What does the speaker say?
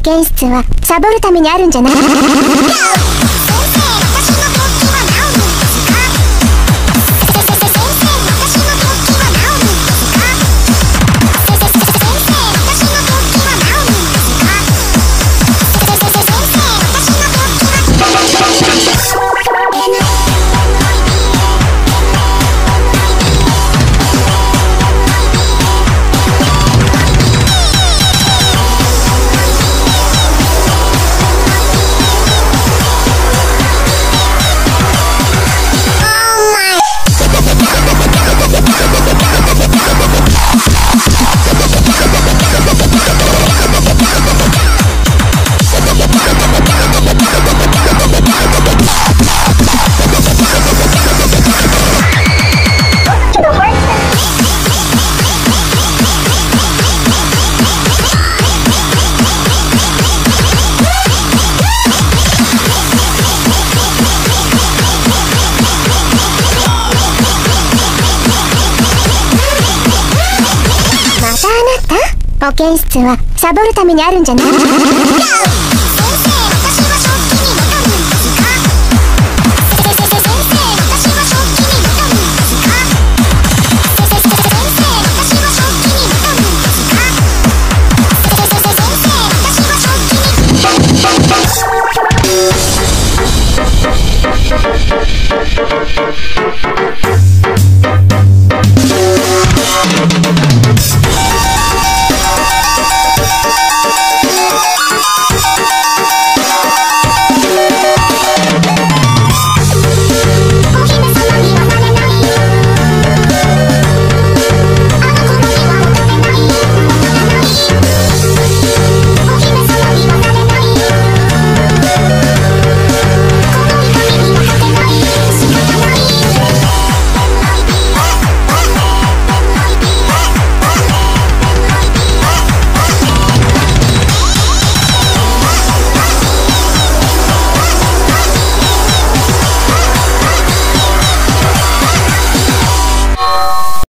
保健室はサボるためにあるんじゃない？保健室はサボるためにあるんじゃない